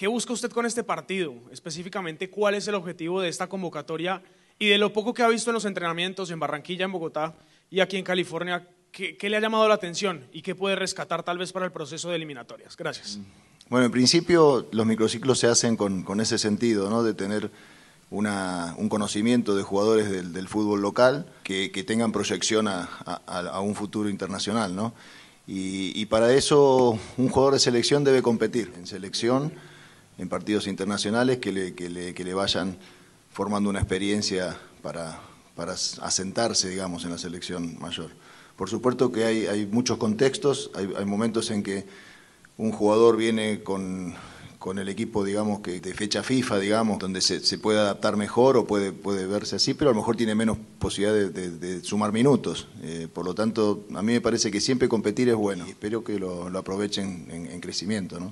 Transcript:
¿Qué busca usted con este partido? Específicamente, ¿cuál es el objetivo de esta convocatoria y de lo poco que ha visto en los entrenamientos en Barranquilla, en Bogotá y aquí en California? ¿Qué, qué le ha llamado la atención y qué puede rescatar tal vez para el proceso de eliminatorias? Gracias. Bueno, en principio los microciclos se hacen con, con ese sentido, ¿no? de tener una, un conocimiento de jugadores del, del fútbol local que, que tengan proyección a, a, a, un futuro internacional. ¿no? Y, y para eso un jugador de selección debe competir en selección en partidos internacionales que le, que le, que le vayan formando una experiencia para, para, asentarse, digamos, en la selección mayor. Por supuesto que hay, hay muchos contextos, hay, hay, momentos en que un jugador viene con, con, el equipo, digamos, que de fecha FIFA, digamos, donde se, puede adaptar mejor o puede, puede verse así, pero a lo mejor tiene menos posibilidad de sumar minutos. Eh, por lo tanto, a mí me parece que siempre competir es bueno y espero que lo, lo aprovechen en, en crecimiento. ¿no?